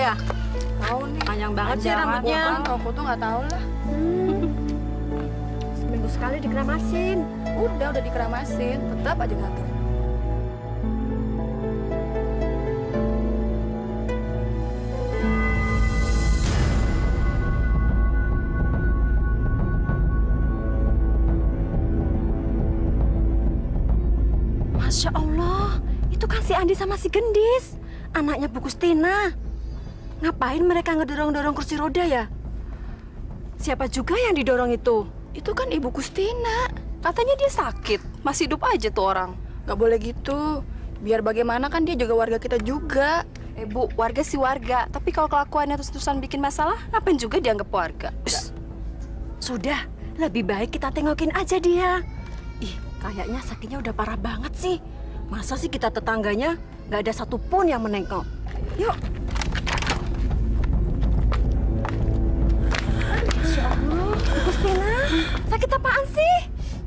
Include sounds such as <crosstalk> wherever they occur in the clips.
ya? Tahu nih. Panjang banget sih rambutnya. Gua kan Aku tuh nggak tahu lah. <laughs> Seminggu sekali dikeramasin. Udah, udah dikeramasin. Tetap aja gagal. Masya Allah, itu kan si Andi sama si Gendis. Anaknya Bu Kustina. Ngapain mereka ngedorong-dorong kursi roda ya? Siapa juga yang didorong itu? Itu kan Ibu Kustina. Katanya dia sakit, masih hidup aja tuh orang. Gak boleh gitu. Biar bagaimana kan dia juga warga kita juga. Eh bu, warga sih warga, tapi kalau kelakuannya terus-terusan bikin masalah, ngapain juga dianggap warga? Sudah, lebih baik kita tengokin aja dia. Ih, kayaknya sakitnya udah parah banget sih. Masa sih kita tetangganya nggak ada satupun yang menengok? Yuk.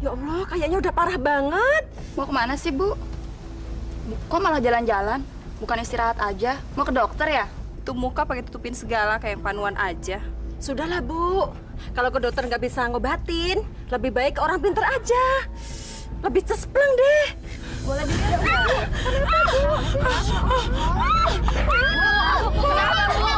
Ya Allah, kayaknya udah parah banget. Mau ke mana sih, Bu? Kok malah jalan-jalan? Bukan istirahat aja? Mau ke dokter ya? Tuh muka pakai tutupin segala kayak panuan aja. Sudahlah, Bu. Kalau ke dokter nggak bisa ngobatin, lebih baik ke orang pinter aja. Lebih cespleng deh. Boleh dilihat nggak? Ibu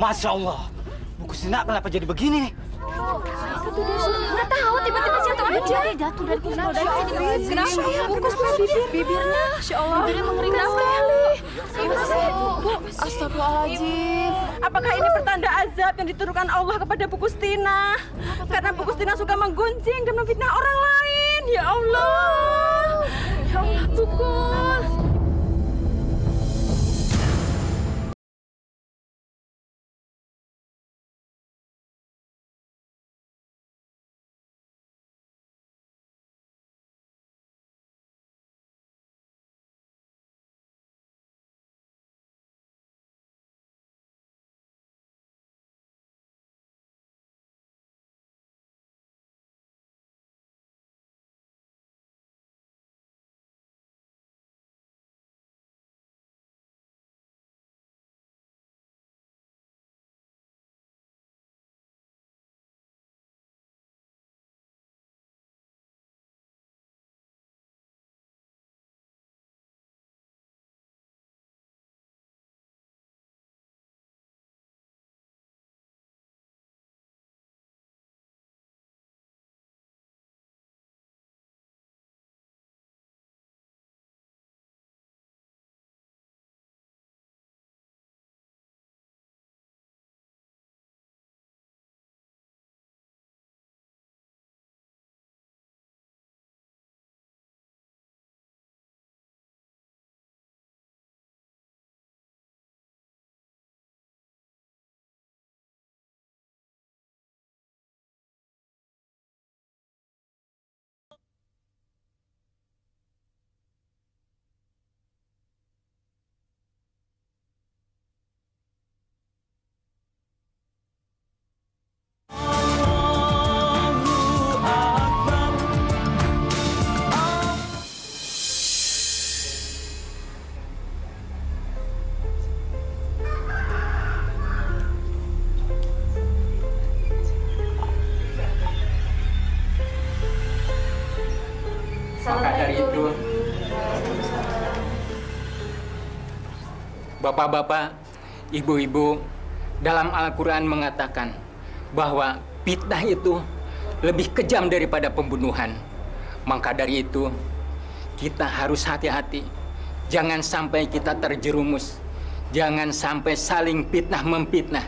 Masya Allah, Bu Kusina kenapa jadi begini? Nggak tahu, tiba-tiba jatuh aja. Jatuh dari kursi roda. Kenapa ya? Bungkus bibir. Bibirnya. Masya Allah. Bibirnya mengering sekali. Bu, astagfirullahaladzim. Apakah ini pertanda azab yang diturunkan Allah kepada Bu Kustina? Karena Bu Kustina suka menggunjing dan memfitnah orang lain. Ya Allah. Ya Allah, Bu Bapak-bapak, Ibu-ibu, dalam Al-Quran mengatakan bahwa fitnah itu lebih kejam daripada pembunuhan. Maka dari itu, kita harus hati-hati. Jangan sampai kita terjerumus. Jangan sampai saling fitnah memfitnah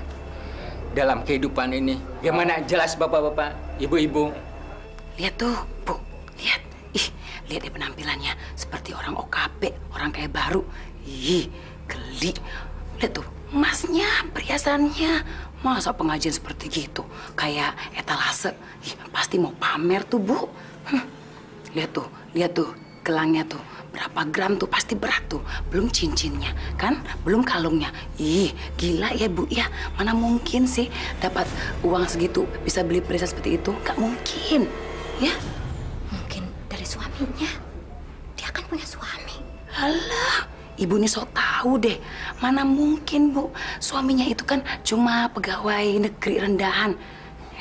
dalam kehidupan ini. Gimana jelas Bapak-bapak, Ibu-ibu? Lihat tuh, Bu. Lihat. Ih, lihat deh penampilannya. Seperti orang OKP, orang kayak baru. Ih, geli. Lihat tuh, emasnya, perhiasannya. Masa pengajian seperti gitu? kayak etalase. Ih, pasti mau pamer tuh, Bu. Hm. Lihat tuh, lihat tuh gelangnya tuh. Berapa gram tuh pasti berat tuh. Belum cincinnya, kan? Belum kalungnya. Ih, gila ya, Bu ya. Mana mungkin sih dapat uang segitu bisa beli perhiasan seperti itu? Gak mungkin. Ya? Mungkin dari suaminya. Dia kan punya suami. Alah, ibu ini sok tahu deh. Mana mungkin, Bu. Suaminya itu kan cuma pegawai negeri rendahan.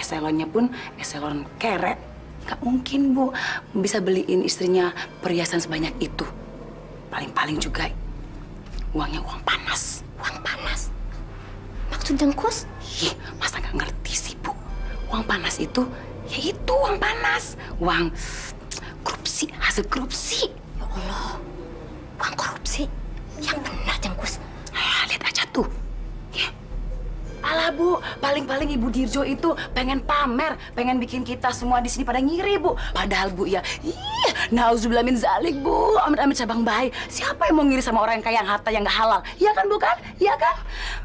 Eselonnya pun eselon keret. Gak mungkin, Bu, bisa beliin istrinya perhiasan sebanyak itu. Paling-paling juga uangnya uang panas. Uang panas. Maksud jengkus? Ih, masa nggak ngerti sih, Bu? Uang panas itu, ya itu uang panas. Uang <sniffs> korupsi, hasil korupsi. Ya Allah. Uang korupsi. Yang benar jengkus. Ah, lihat aja tuh. Ya. Alah bu, paling-paling Ibu Dirjo itu pengen pamer, pengen bikin kita semua di sini pada ngiri bu. Padahal bu ya, ih, nauzubillah min zalik bu, amit-amit cabang bayi. Siapa yang mau ngiri sama orang yang kaya yang harta yang gak halal? Iya kan bu kan? Iya kan?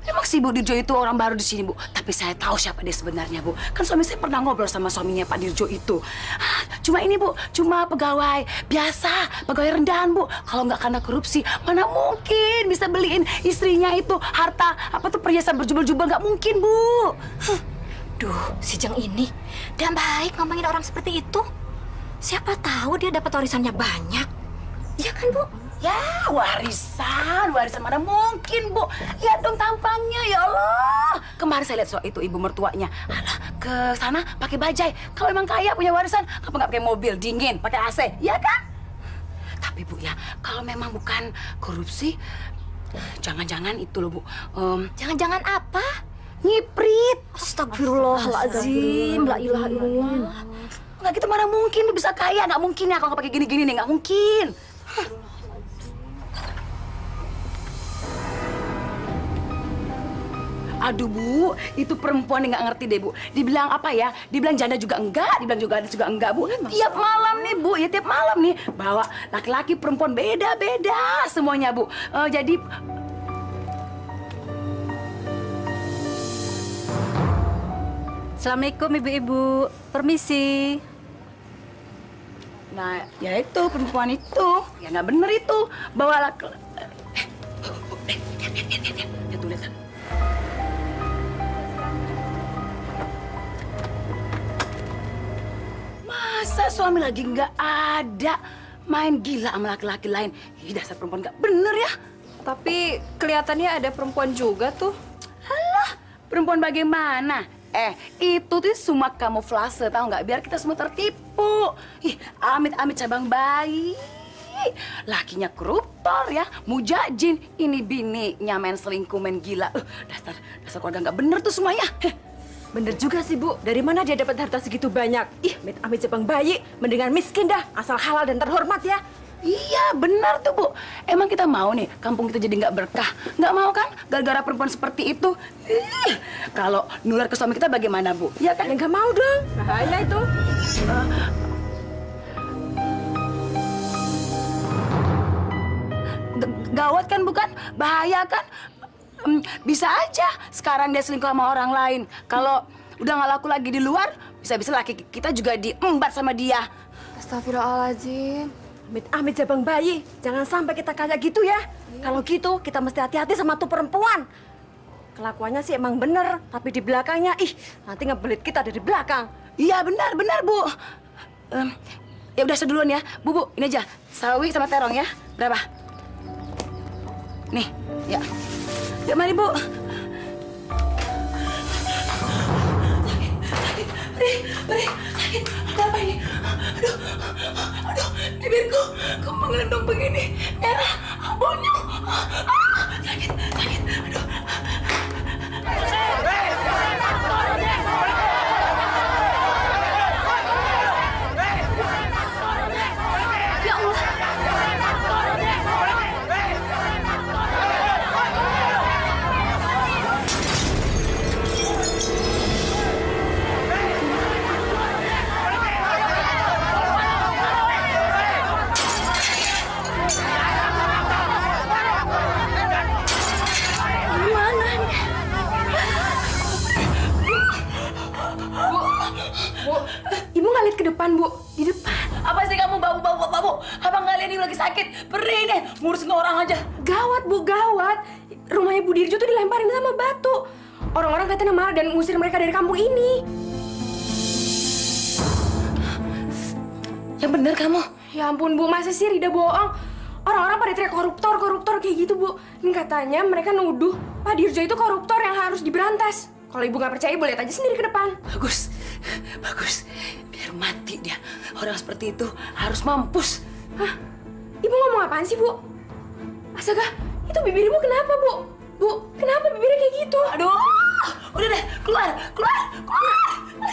Emang si Bu Dirjo itu orang baru di sini bu, tapi saya tahu siapa dia sebenarnya bu. Kan suami saya pernah ngobrol sama suaminya Pak Dirjo itu. Ah, Cuma ini bu, cuma pegawai biasa, pegawai rendahan bu. Kalau nggak karena korupsi, mana mungkin bisa beliin istrinya itu harta apa tuh perhiasan berjubel-jubel nggak mungkin bu. Duh, si Jeng ini. Dan baik ngomongin orang seperti itu. Siapa tahu dia dapat warisannya banyak. Iya kan, Bu? Ya warisan, warisan mana mungkin bu? Lihat dong tampangnya ya Allah. Kemarin saya lihat soal itu ibu mertuanya. Alah ke sana pakai bajai. Kalau emang kaya punya warisan, kenapa nggak pakai mobil dingin, pakai AC, ya kan? Tapi bu ya, kalau memang bukan korupsi, jangan-jangan itu loh bu. Jangan-jangan apa? Ngiprit. Astagfirullahaladzim, la ilaha illallah. Nggak gitu mana mungkin bisa kaya? Nggak mungkin ya kalau nggak pakai gini-gini nih, nggak mungkin. Aduh bu, itu perempuan yang nggak ngerti deh bu. Dibilang apa ya? Dibilang janda juga enggak, dibilang juga gadis juga enggak bu. Tiap malam nih bu, ya tiap malam nih bawa laki-laki perempuan beda-beda semuanya bu. Eh, jadi Assalamualaikum ibu-ibu, permisi. Nah, ya itu perempuan itu, ya nggak bener itu bawa laki. Eh, oh, eh, lihat, lihat, lihat, lihat, lihat, lihat tuh, lihat. Masa suami lagi nggak ada, main gila sama laki-laki lain? Ih, dasar perempuan nggak bener ya. Tapi kelihatannya ada perempuan juga tuh. Alah, perempuan bagaimana? Eh, itu tuh semua kamuflase, tahu nggak? Biar kita semua tertipu. Ih, amit-amit cabang bayi. Lakinya koruptor ya, mujajin. Ini bininya main selingkuh, main gila. Uh, dasar, dasar keluarga nggak bener tuh semuanya. Heh. Bener juga sih Bu, dari mana dia dapat harta segitu banyak? Ih, amit amit Jepang bayi, mendingan miskin dah, asal halal dan terhormat ya. Iya, benar tuh, Bu. Emang kita mau nih kampung kita jadi nggak berkah? Nggak mau kan? Gara-gara perempuan seperti itu. Ih, kalau nular ke suami kita bagaimana, Bu? Iya kan? Ya nggak mau dong, bahaya itu. G- gawat kan bukan? Bahaya kan? Em, bisa aja sekarang dia selingkuh sama orang lain. Kalau udah nggak laku lagi di luar, bisa-bisa laki kita juga diembat sama dia. Astagfirullahaladzim. Amit amit Jepang bayi, jangan sampai kita kayak gitu ya. Kalau gitu, kita mesti hati-hati sama tuh perempuan. Kelakuannya sih emang bener, tapi di belakangnya, ih, nanti ngebelit kita dari belakang. Iya benar benar bu. Em, ya udah seduluan ya, bu bu ini aja sawi sama terong ya berapa? Nih ya. Ya mari bu. Beri, beri, sakit. Ada apa ini? Aduh, aduh, bibirku kok menggelendong begini, merah, bonyok. Ah, sakit, sakit. Aduh. depan, ampun, Bu, masa sih Rida bohong? Orang-orang pada teriak koruptor, koruptor kayak gitu, Bu. Dan katanya mereka nuduh Pak Dirjo itu koruptor yang harus diberantas. Kalau Ibu nggak percaya, boleh lihat aja sendiri ke depan. Bagus, bagus. Biar mati dia. Orang seperti itu harus mampus. Hah? Ibu ngomong apaan sih, Bu? Astaga, itu bibir Ibu kenapa, Bu? Bu, kenapa bibirnya kayak gitu? Aduh, udah deh, keluar, keluar, keluar.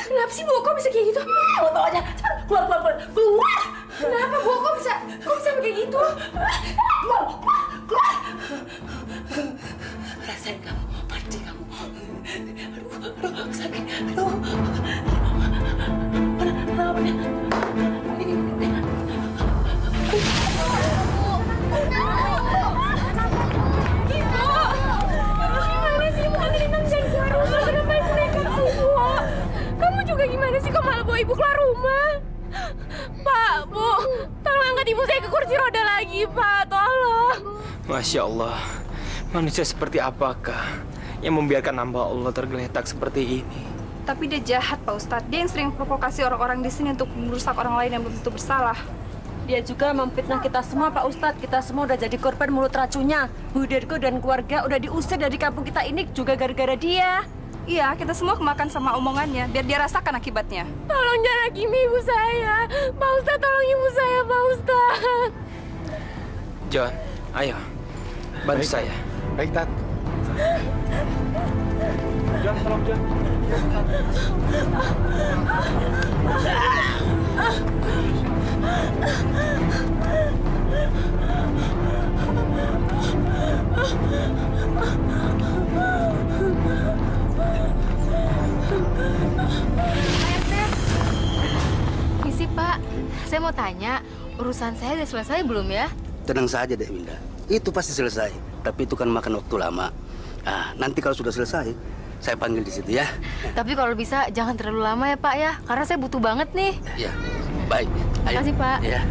Kenapa sih, Bu? Kok bisa kayak gitu? Mau tau aja, keluar, keluar, keluar, keluar. Kenapa, Bu? Kok bisa, kok bisa kayak gitu? Keluar, keluar. Rasain kamu, mati kamu. Aduh, aduh, sakit, aduh. Kenapa nih? Masya Allah, manusia seperti apakah yang membiarkan hamba Allah tergeletak seperti ini? Tapi dia jahat, Pak Ustadz. Dia yang sering provokasi orang-orang di sini untuk merusak orang lain yang belum tentu bersalah. Dia juga memfitnah kita semua, Pak Ustadz. Kita semua udah jadi korban mulut racunnya. Bu Dirgo dan keluarga udah diusir dari kampung kita ini juga gara-gara dia. Iya, kita semua kemakan sama omongannya, biar dia rasakan akibatnya. Tolong jangan hakimi ibu saya. Pak Ustadz, tolong ibu saya, Pak Ustadz. John, ayo, bantu saya. Baik, Tat. John, tolong. Misi Pak, saya mau tanya, urusan saya udah selesai belum ya? Tenang saja deh Winda. Itu pasti selesai. Tapi itu kan makan waktu lama. Ah, nanti kalau sudah selesai, saya panggil di situ ya. Tapi kalau bisa jangan terlalu lama ya Pak ya, karena saya butuh banget nih. Ya, baik. Ayo. Makasih, Pak. Ya.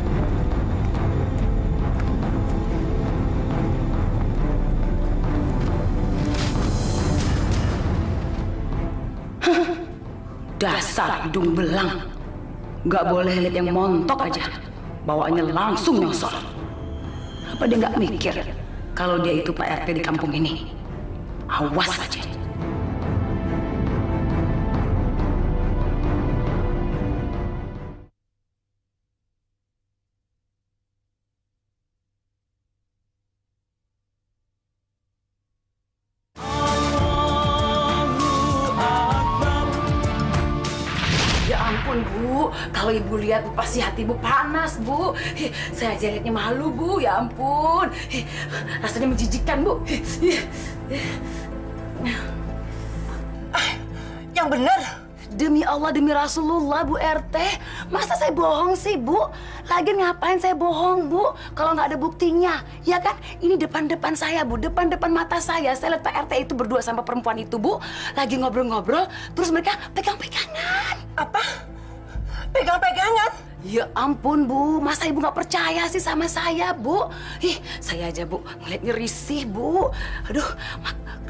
<laughs> Dasar hidung belang. Gak boleh lihat yang montok aja. Bawaannya langsung nyosor. Apa dia nggak mikir kalau dia itu Pak RT di kampung ini? Awas aja. Ya Bu, kalau Ibu lihat pasti hati Ibu panas Bu. Saya aja malu Bu, ya ampun. Ih, Rasanya menjijikkan Bu. Ih, ih. Yang benar. Demi Allah, demi Rasulullah Bu RT, masa saya bohong sih Bu? Lagian ngapain saya bohong Bu? Kalau nggak ada buktinya, ya kan? Ini depan-depan saya Bu, depan-depan mata saya. Saya lihat Pak RT itu berdua sama perempuan itu Bu, lagi ngobrol-ngobrol, terus mereka pegang-pegangan. Apa? Pegang-pegangan? Ya ampun Bu, masa Ibu nggak percaya sih sama saya Bu? Ih, saya aja Bu, ngeliatnya risih Bu. Aduh,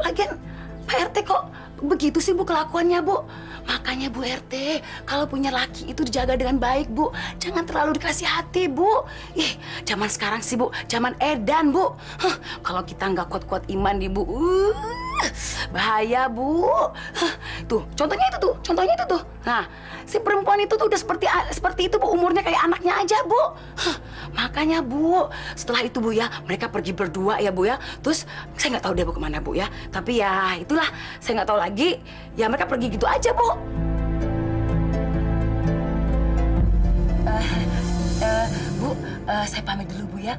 lagian Pak RT kok begitu sih Bu kelakuannya Bu? Makanya Bu RT, kalau punya laki itu dijaga dengan baik Bu. Jangan terlalu dikasih hati Bu. Ih, zaman sekarang sih Bu, zaman edan Bu. Huh, kalau kita nggak kuat-kuat iman nih Bu, uh, bahaya Bu. Huh, tuh, contohnya itu tuh, contohnya itu tuh. Nah, si perempuan itu tuh udah seperti seperti itu Bu, umurnya kayak anaknya aja Bu. Huh, makanya Bu, setelah itu Bu ya, mereka pergi berdua ya Bu ya. Terus saya nggak tahu dia Bu ke mana Bu ya. Tapi ya itulah, saya nggak tahu lagi. Ya mereka pergi gitu aja Bu. Eh, Bu, eh, saya pamit dulu Bu ya.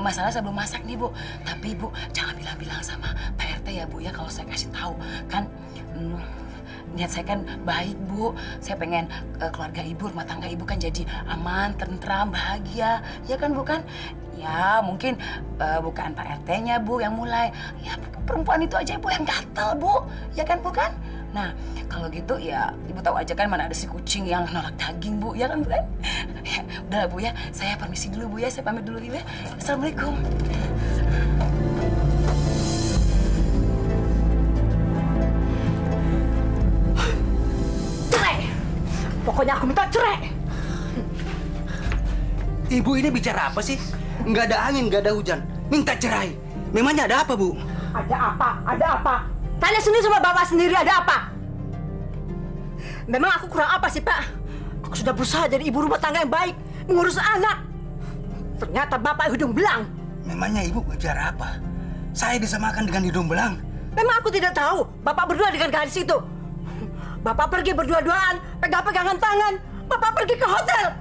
Masalah saya belum masak nih Bu. Tapi Bu, jangan bilang-bilang sama Pak RT ya Bu ya kalau saya kasih tahu. Kan hmm, niat saya kan baik Bu. Saya pengen eh, keluarga Ibu, rumah tangga Ibu kan jadi aman, tentram, bahagia. Ya kan Bu kan? Ya mungkin eh, bukan Pak RT-nya Bu yang mulai. Ya perempuan itu aja Bu yang gatal Bu. Ya kan Bu kan? Nah, kalau gitu ya ibu tahu aja kan mana ada si kucing yang nolak daging bu, ya kan bu kan? <laughs> Ya, udah bu ya, saya permisi dulu bu ya, saya pamit dulu ibu ya. Assalamualaikum. Pokoknya aku minta cerai! Ibu ini bicara apa sih? Nggak ada angin, nggak ada hujan. Minta cerai. Memangnya ada apa, Bu? Ada apa? Ada apa? Tanya sendiri sama bapak sendiri ada apa? Memang aku kurang apa sih, Pak? Aku sudah berusaha jadi ibu rumah tangga yang baik, mengurus anak. Ternyata bapak hidung belang. Memangnya Ibu bicara apa? Saya disamakan dengan hidung belang. Memang aku tidak tahu bapak berdua dengan gadis itu. Bapak pergi berdua-duaan, pegang-pegangan tangan. Bapak pergi ke hotel.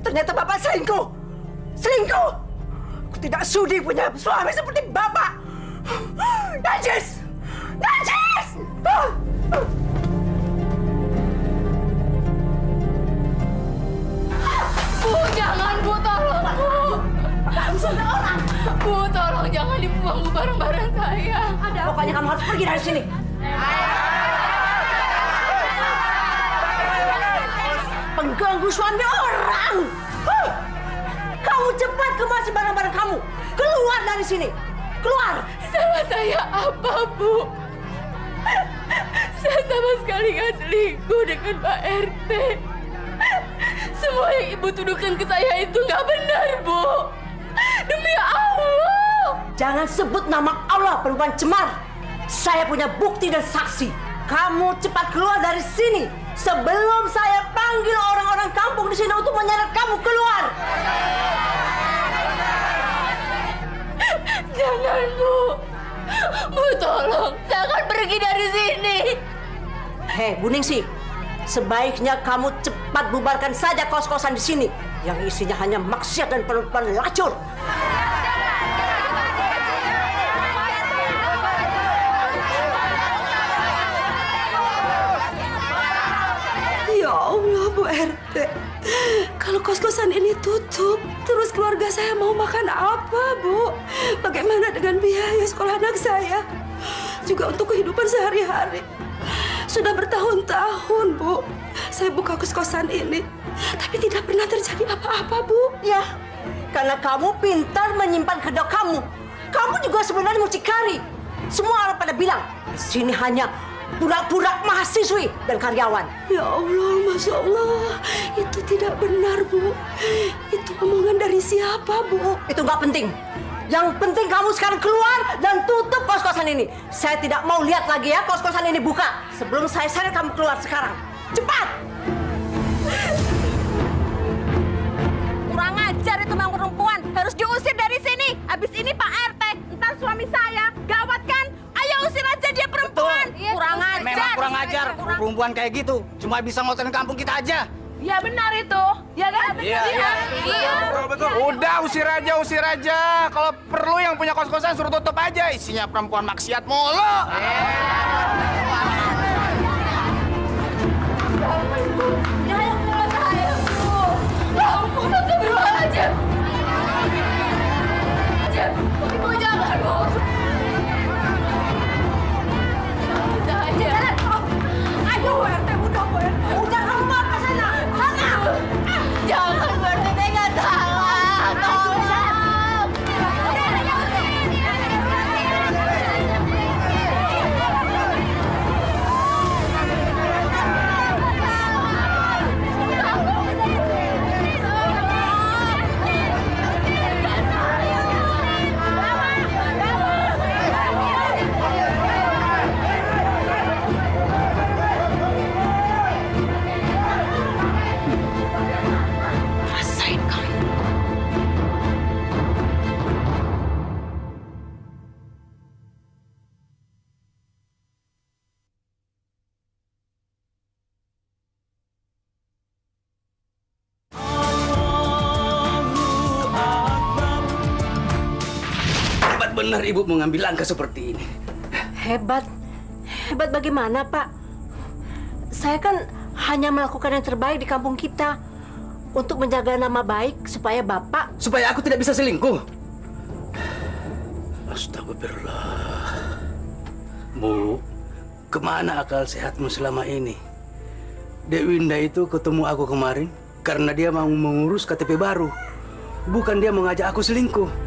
Ternyata bapak selingkuh. Selingkuh. Aku tidak sudi punya suami seperti bapak. Najis! Najis! Bu, jangan Bu, tolong Bu. Bu, tolong jangan dibuang Bu barang-barang saya. Ada Pokoknya kamu harus pergi dari sini. Pengganggu suami orang. Huh! Kamu cepat kemasi barang-barang kamu. Keluar dari sini. Keluar. Salah saya apa, Bu? Saya sama sekali nggak selingkuh dengan Pak RT. Semua yang Ibu tuduhkan ke saya itu nggak benar, Bu. Demi Allah. Jangan sebut nama Allah perempuan cemar. Saya punya bukti dan saksi. Kamu cepat keluar dari sini sebelum saya panggil orang-orang kampung di sini untuk menyeret kamu keluar. Jangan, Bu. Bu, tolong. Saya akan pergi dari sini. Hei, Bu Ningsi, sebaiknya kamu cepat bubarkan saja kos-kosan di sini yang isinya hanya maksiat dan perempuan lacur. Bu RT. Kalau kos-kosan ini tutup, terus keluarga saya mau makan apa, Bu? Bagaimana dengan biaya sekolah anak saya? Juga untuk kehidupan sehari-hari. Sudah bertahun-tahun, Bu. Saya buka kos-kosan ini. Tapi tidak pernah terjadi apa-apa, Bu. Ya, karena kamu pintar menyimpan kedok kamu. Kamu juga sebenarnya mucikari. Semua orang pada bilang, di sini hanya budak-budak mahasiswi dan karyawan. Ya Allah, Masya Allah. Itu tidak benar, Bu. Itu omongan dari siapa, Bu? Itu nggak penting. Yang penting kamu sekarang keluar dan tutup kos-kosan ini. Saya tidak mau lihat lagi ya kos-kosan ini buka. Sebelum saya seret kamu keluar sekarang. Cepat! Kurang ajar itu memang perempuan. Harus diusir dari sini. Habis ini Pak RT, entar suami saya. Ajar. Kurang ajar. Perempuan kayak gitu. Cuma bisa ngototin kampung kita aja. Ya benar itu. Ya kan? Iya, iya. Iya. Udah usir aja, usir aja. Kalau perlu yang punya kos-kosan suruh tutup aja. Isinya perempuan maksiat mulu. Bu. Ya ampun, astagfirullahaladzim. Astagfirullahaladzim. Ibu mengambil langkah seperti ini. Hebat. Hebat bagaimana, Pak? Saya kan hanya melakukan yang terbaik di kampung kita untuk menjaga nama baik supaya Bapak Supaya aku tidak bisa selingkuh. Astagfirullah. Bu, ke mana akal sehatmu selama ini? Dek Winda itu ketemu aku kemarin karena dia mau mengurus KTP baru. Bukan dia mengajak aku selingkuh.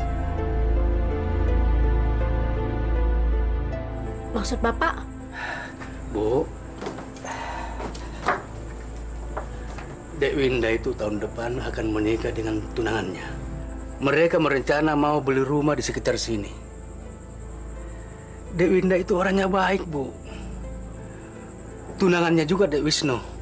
Maksud Bapak? Bu, Dek Winda itu tahun depan akan menikah dengan tunangannya. Mereka merencana mau beli rumah di sekitar sini. Dek Winda itu orangnya baik, Bu. Tunangannya juga Dek Wisnu.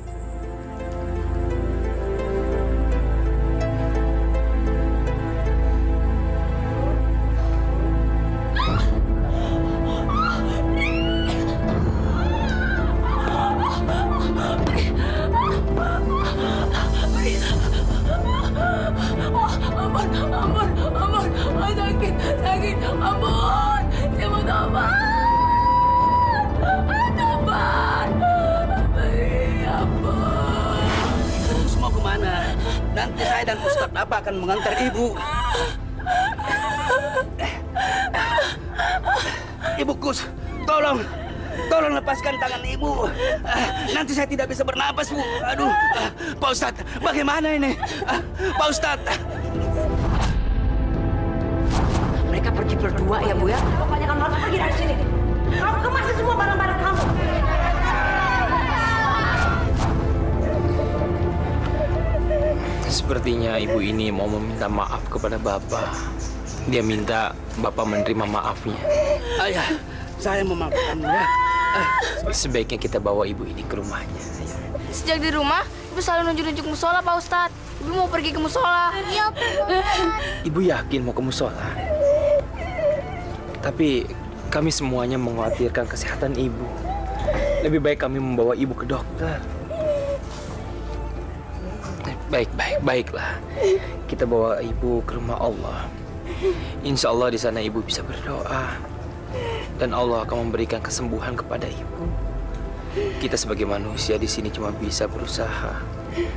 Bernapas, Bu. Aduh. Pak Ustadz, bagaimana ini? Ah, Pak Ustadz. Mereka pergi berdua ya, Bu ya? Pokoknya kamu harus pergi dari sini. Kamu kemasin semua barang-barang kamu. Sepertinya ibu ini mau meminta maaf kepada bapak. Dia minta bapak menerima maafnya. Ayah, saya memaafkanmu ya. Sebaiknya kita bawa ibu ini ke rumahnya. Sejak di rumah, ibu selalu nunjuk-nunjuk musola, Pak Ustadz. Ibu mau pergi ke musola. Iya, Ibu yakin mau ke musola? Tapi kami semuanya mengkhawatirkan kesehatan ibu. Lebih baik kami membawa ibu ke dokter. Baik, baik, baiklah. Kita bawa ibu ke rumah Allah. Insya Allah di sana ibu bisa berdoa. Dan Allah akan memberikan kesembuhan kepada ibu. Kita sebagai manusia di sini cuma bisa berusaha.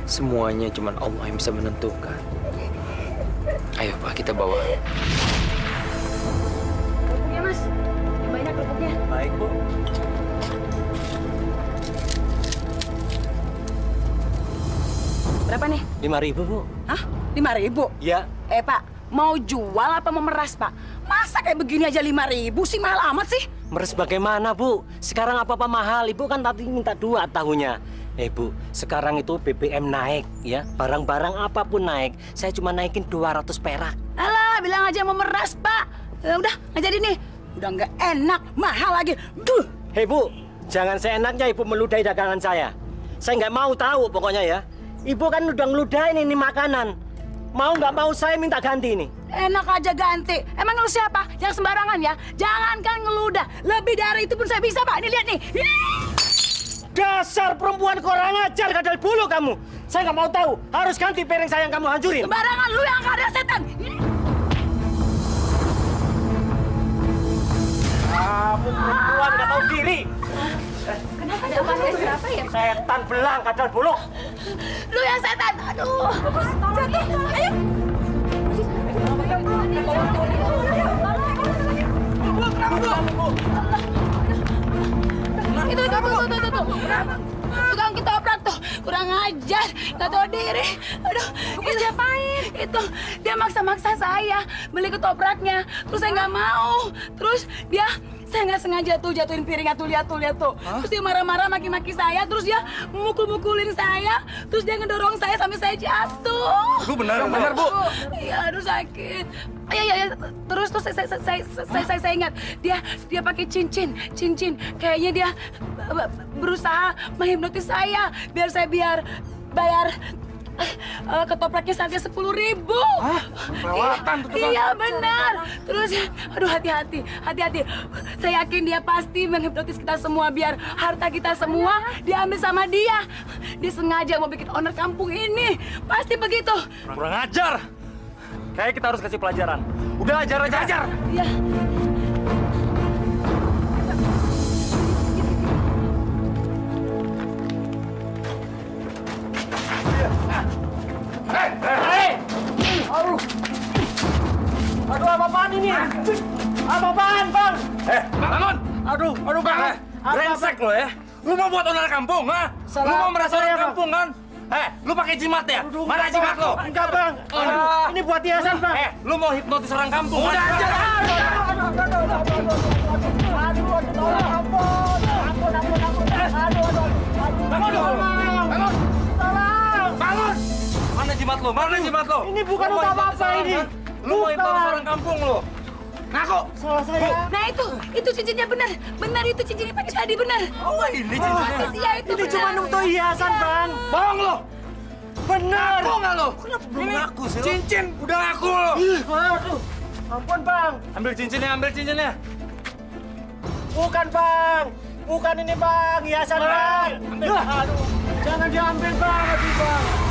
Semuanya cuma Allah yang bisa menentukan. Ayo Pak, kita bawa. Ya, Mas. Yang banyak kerupuknya. Baik, Bu. Berapa nih? Lima ribu, Bu. Hah? Lima ribu? Ya. Eh, Pak, mau jual apa mau meras, Pak? Masa kayak begini aja lima ribu sih? Mahal amat sih. Meres bagaimana, Bu? Sekarang apa-apa mahal. Ibu kan tadi minta dua tahunya. Eh, Bu, sekarang itu BBM naik, ya. Barang-barang apa pun naik. Saya cuma naikin 200 perak. Alah, bilang aja mau meras, Pak. Ya udah, nggak jadi nih. Udah nggak enak, mahal lagi. Duh. Hei, Bu, jangan seenaknya Ibu meludahi dagangan saya. Saya nggak mau tahu pokoknya ya. Ibu kan udah ngeludahin ini makanan. Mau nggak mau saya minta ganti ini. Enak aja ganti. Emang lu siapa? Yang sembarangan ya? Jangankan ngeludah. Lebih dari itu pun saya bisa, Pak. Ini lihat nih. Ini. Dasar perempuan kurang ajar kadal bulu kamu. Saya nggak mau tahu. Harus ganti piring saya yang kamu hancurin. Sembarangan lu yang ada setan. Kamu perempuan nggak tahu diri. Kenapa ada apa Kenapa ya? Setan belang kadal bulu. Lu yang setan. Aduh. Jatuh. Ayo. Itu, itu, tuh, tuh, tuh, tuh. Tukang ketoprak tuh, kurang ajar, nggak tahu diri. Aduh, itu diapain? Itu dia maksa-maksa saya beli ketopraknya, terus saya nggak mau. Terus dia saya nggak sengaja tuh jatuhin piringnya tuh lihat tuh lihat tuh. Terus dia marah-marah maki-maki saya, terus dia mukul-mukulin saya, terus dia ngedorong saya sampai saya jatuh. Bu, benar, benar, Bu. Iya, aduh sakit. Iya, iya, iya. Terus terus saya saya saya saya, saya, saya ingat dia dia pakai cincin, cincin. Kayaknya dia b- berusaha menghipnotis saya biar saya biar bayar eh, ketopraknya seharga sepuluh ribu. Kelewatan tuh tukang. Iya benar. Terus, aduh hati-hati, hati-hati. Saya yakin dia pasti menghipnotis kita semua biar harta kita semua diambil sama dia. Dia sengaja mau bikin owner kampung ini. Pasti begitu. Kurang ajar. Kayak kita harus kasih pelajaran. Udah ajar aja. Ajar. Ya. Aduh. Aduh, apa-apaan ini? Apa-apaan, Bang? Eh, bangun! Aduh, aduh, Bang. Brengsek lo ya. Lu mau buat onar kampung, ha? Salah Lu mau merasa orang kampung kan? Eh, lu pakai jimat ya? Mana Enggak, jimat lo? Enggak, Bang. Ah. Ini buat hiasan, Bang. Eh, lu mau hipnotis orang kampung? Udah Mana? aja. Aduh, aduh, aduh, aduh, aduh, aduh, aduh. Aduh, aduh. Aduh, aduh, aduh. Mana jimat lo? Mana jimat lo? Ini bukan hipnotis apa-apa ini. Lu mau Bukan. orang kampung lo? Ngaku. Salah saya. Nah itu, itu cincinnya benar. Benar itu cincinnya pakai tadi benar. Oh, ini cincinnya. Iya itu Ini cuma untuk hiasan, Bang. Bohong lo. Benar. Ngaku nggak lo? Kenapa belum Ini ngaku sih lo? Cincin udah ngaku lo. Ih, Aduh. Ampun, Bang. Ambil cincinnya, ambil cincinnya. Bukan, Bang. Bukan ini, Bang. Hiasan, Bang. Yah, aduh. Jangan diambil, Bang. Aduh, Bang.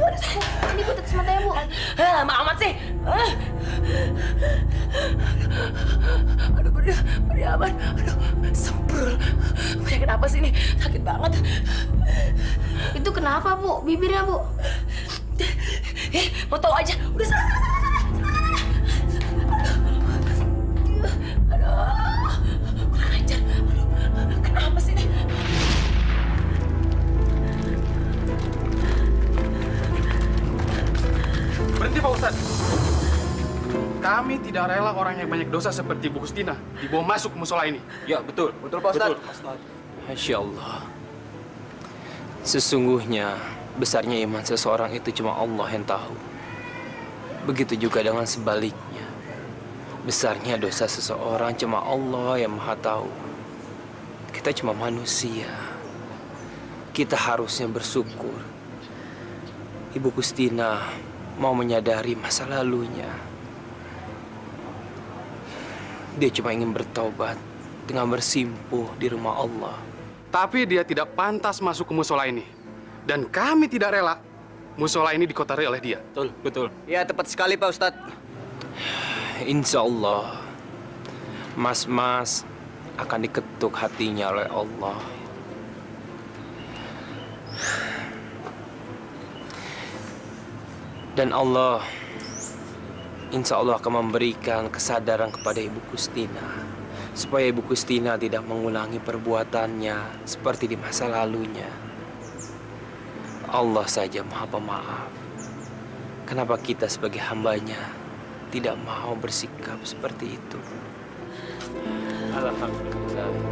Ah! Aduh, Ini bu tetes matanya bu. Eh, lama amat sih. Aduh, perih, perih amat. Aduh, sempur. Penyakit apa sih ini? Sakit banget. Itu kenapa bu? Bibirnya bu? Eh, mau tahu aja. Udah sana. Yang banyak dosa seperti Bu Gustina dibawa masuk ke musola ini. Ya, betul. Betul Pak Ustadz. Masya Allah. Sesungguhnya besarnya iman seseorang itu cuma Allah yang tahu. Begitu juga dengan sebaliknya. Besarnya dosa seseorang cuma Allah yang maha tahu. Kita cuma manusia. Kita harusnya bersyukur. Ibu Kustina mau menyadari masa lalunya. Dia cuma ingin bertobat dengan bersimpuh di rumah Allah. Tapi dia tidak pantas masuk ke musola ini. Dan kami tidak rela musola ini dikotori oleh dia. Betul, betul. Ya, tepat sekali Pak Ustadz. Insya Allah, mas-mas akan diketuk hatinya oleh Allah. Dan Allah, insya Allah akan memberikan kesadaran kepada Ibu Kustina. Supaya Ibu Kustina tidak mengulangi perbuatannya seperti di masa lalunya. Allah saja maha pemaaf. Kenapa kita sebagai hambanya tidak mau bersikap seperti itu? Alhamdulillah.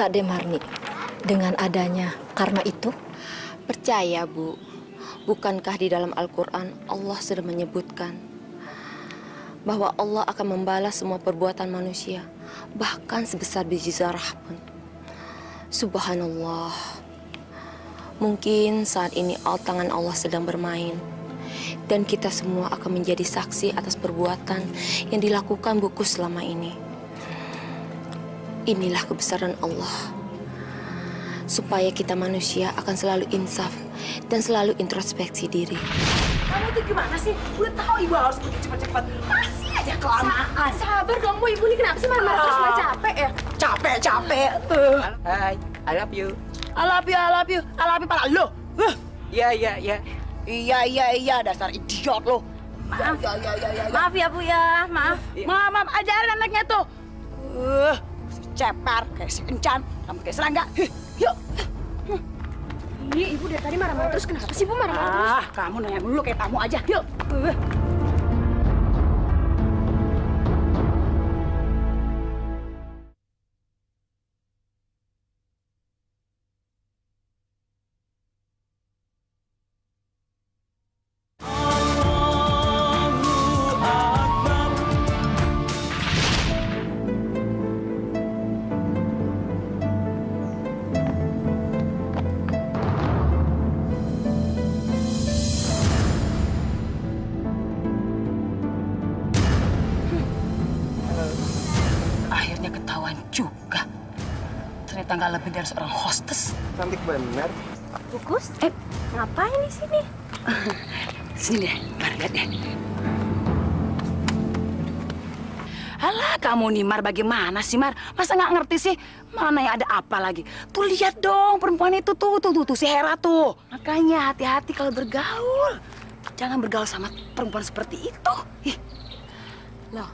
Nggak Dek Marni dengan adanya karma itu? Percaya, Bu. Bukankah di dalam Al-Quran Allah sudah menyebutkan bahwa Allah akan membalas semua perbuatan manusia, bahkan sebesar biji zarah pun. Subhanallah. Mungkin saat ini all tangan Allah sedang bermain dan kita semua akan menjadi saksi atas perbuatan yang dilakukan buku selama ini. Inilah kebesaran Allah supaya kita manusia akan selalu insaf dan selalu introspeksi diri. Kamu tuh gimana sih? Udah tahu ibu harus pergi cepat-cepat. Masih aja kelamaan. Sabar dong bu, ibu ini kenapa sih marah-marah terus nggak capek ya? Capek, capek. Uh. Hai, I love you. I love you, I love you. I love you para lo. Uh. Iya, iya, iya. Iya, iya, iya. Dasar idiot lo. Maaf. Ya, ya, ya, ya, ya. Maaf ya Bu ya, maaf. Maaf, maaf. Ajarin anaknya tuh. Uh, si cepar, kayak si kencan, rambut kayak serangga. Huh, Yuk. Ih, ibu dari tadi marah-marah terus kenapa sih bu marah-marah terus? Ah, kamu nanya dulu kayak tamu aja. Yuk. Uh. Bener. Bukus, eh, ngapain di sini? <laughs> Sini deh, Mar, lihat deh. Alah, kamu nih, Mar, bagaimana sih, Mar? Masa nggak ngerti sih? Mana yang ada apa lagi? Tuh lihat dong, perempuan itu tuh, tuh, tuh, tuh, si Hera tuh. Makanya hati-hati kalau bergaul. Jangan bergaul sama perempuan seperti itu. Ih, Loh,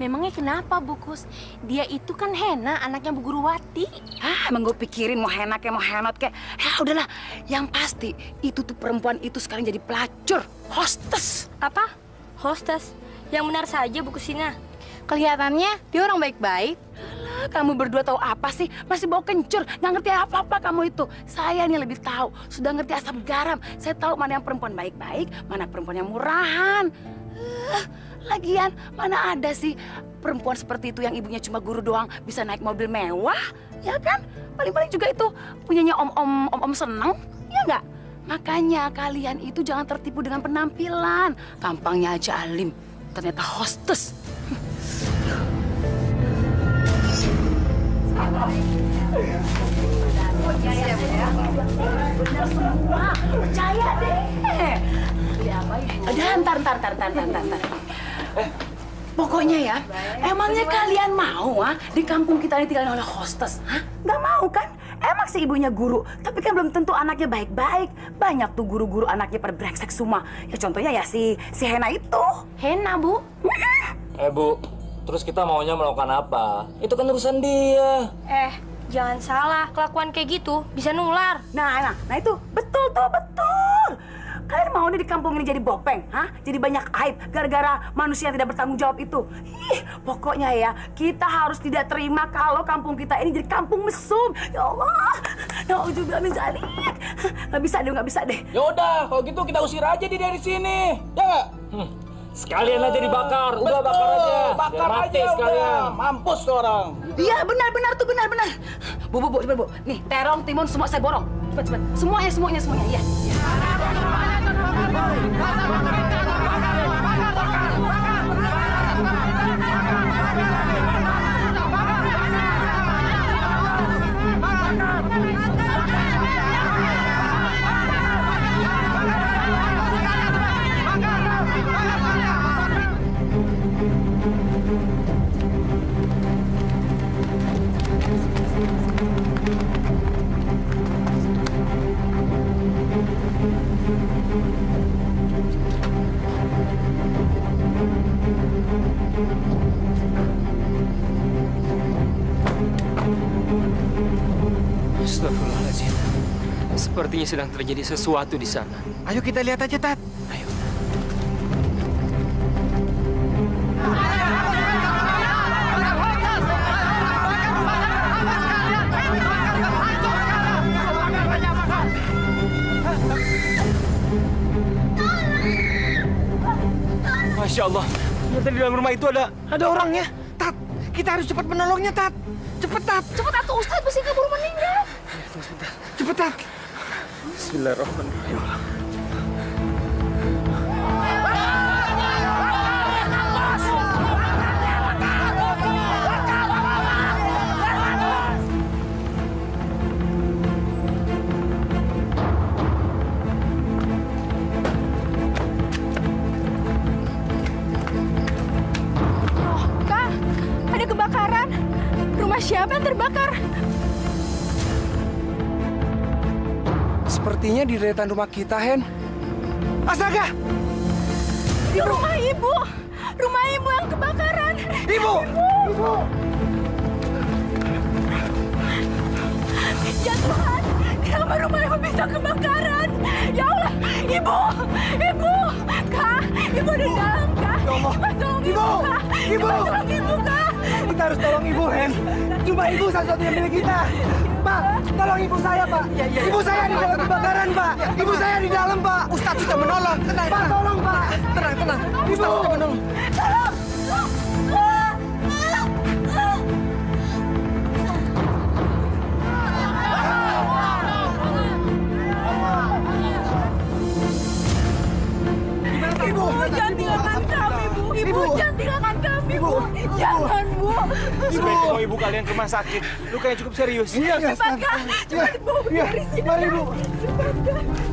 memangnya kenapa, Bukus? Dia itu kan Hena, anaknya Bu Guruwati. Ah, emang gue pikirin mau henak kayak mau henot kayak. Ya udahlah, yang pasti itu tuh perempuan itu sekarang jadi pelacur, hostess. Apa? Hostess. Yang benar saja, Bu Kusina. Kelihatannya dia orang baik-baik. Alah, kamu berdua tahu apa sih? Masih bau kencur, nggak ngerti apa-apa kamu itu. Saya nih lebih tahu, sudah ngerti asam garam. Saya tahu mana yang perempuan baik-baik, mana perempuan yang murahan. Eh, lagian, mana ada sih perempuan seperti itu yang ibunya cuma guru doang bisa naik mobil mewah, ya kan? Paling-paling juga itu punyanya om-om om-om seneng, ya nggak? Makanya kalian itu jangan tertipu dengan penampilan. Tampangnya aja alim, ternyata hostess. Benar semua, percaya deh. Ada ntar, ntar, ntar, ntar, ntar, ntar, ntar. Eh, pokoknya ya, emangnya kalian mau ah di kampung kita ini tinggal oleh hostess? Hah? Gak mau kan? Emang si ibunya guru, tapi kan belum tentu anaknya baik-baik. Banyak tuh guru-guru anaknya pada brengsek semua. Ya contohnya ya si si Hena itu. Hena, Bu. Eh Bu, terus kita maunya melakukan apa? Itu kan urusan dia. Eh, jangan salah. Kelakuan kayak gitu bisa nular. Nah, nah, nah itu betul tuh, betul. Kalian mau nih di kampung ini jadi bopeng, hah? Jadi banyak aib gara-gara manusia yang tidak bertanggung jawab itu. Ih, pokoknya ya, kita harus tidak terima kalau kampung kita ini jadi kampung mesum. Ya Allah, Nauzubillah min zalik. Nggak bisa deh, nggak bisa deh. Yaudah, kalau gitu kita usir aja dia dari sini. Ya nggak? Hmm. Sekalian aja dibakar, udah Betul, bakar aja. Bakar Biar mati aja sekalian. udah. Mampus tuh orang. Iya, benar-benar tuh, benar-benar. Bu, bu, bu, cepat, bu. Nih, terong, timun, semua saya borong. Cepat, cepat. Semuanya, semuanya, semuanya. Iya. Sepertinya sedang terjadi sesuatu di sana. Ayo kita lihat aja, Tat. Rumah itu ada ada orangnya. Tat, kita harus cepat menolongnya, Tat. Cepet, Tat. Cepet atuh Ustadz, pasti keburu meninggal. Cepet, Tat. Bismillahirrahmanirrahim. Rumah siapa yang terbakar? Sepertinya di deretan rumah kita, Hen. Astaga! Di rumah ibu. Rumah ibu yang kebakaran. Ibu! Ibu! Ya Tuhan, kenapa rumah ibu bisa kebakaran? Ya Allah, ibu, ibu, kak, ibu di dalam kak. Cepat tolong ibu, kak. Ibu! Cepat tolong ibu kak. Kita harus tolong ibu, Hen. Cuma ibu satu-satunya milik kita. Pak, tolong ibu saya, Pak. Ibu saya di dalam kebakaran, Pak. Ibu saya di dalam, Pak. Ustaz sudah menolong. Tenang, Pak, tolong, Pak. Tenang, tenang. Ustaz sudah menolong. Ibu, jangan tinggalkan kami, Bu. Ibu Ibu. jangan tinggalkan kami, Bu. Jangan, Bu. Sebaiknya mau ibu kalian ke rumah sakit. Lukanya cukup serius. Iya, Cepat, Kak. Cepat, Bu. Iya, Dari sini, mari. Bu. Cepat, Kak.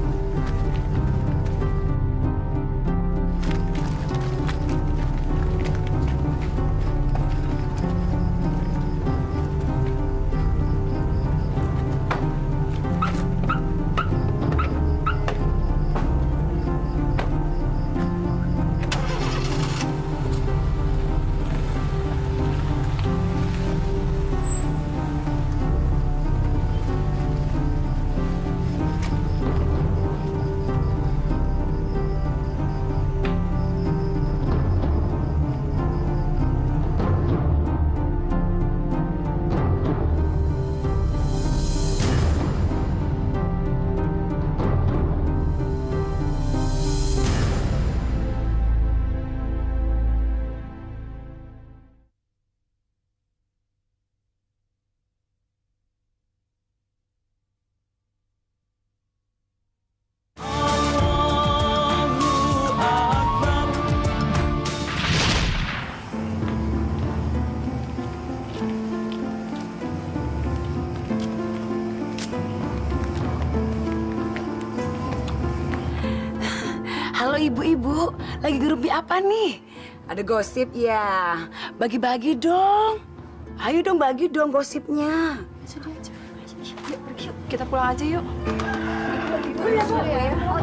Lagi grup di apa nih? Ada gosip ya? Bagi-bagi dong. Ayo dong bagi dong gosipnya. Sudah aja. Yuk pergi yuk. Kita pulang aja yuk. Oh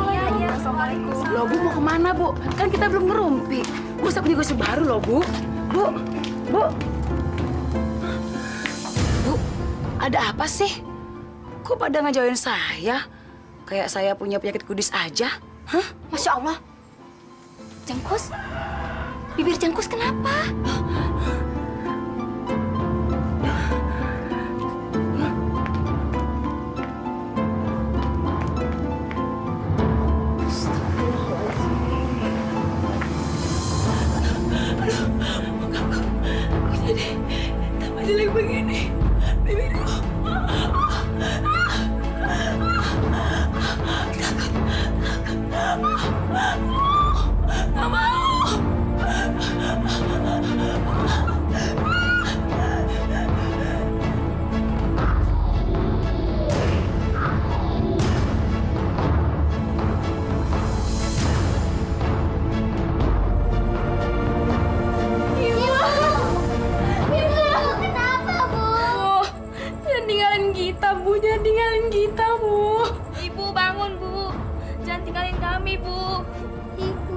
iya, iya. Assalamualaikum. Loh bu mau ke mana bu? Kan kita belum ngerumpi. Bu saya punya gosip baru loh bu. Bu, bu. Bu, ada apa sih? Kok pada ngejauhin saya? Kayak saya punya penyakit kudis aja. Hah? Masya Allah. Jengkus? Bibir jengkus kenapa? Aku tinggalin kami, Bu. Ibu.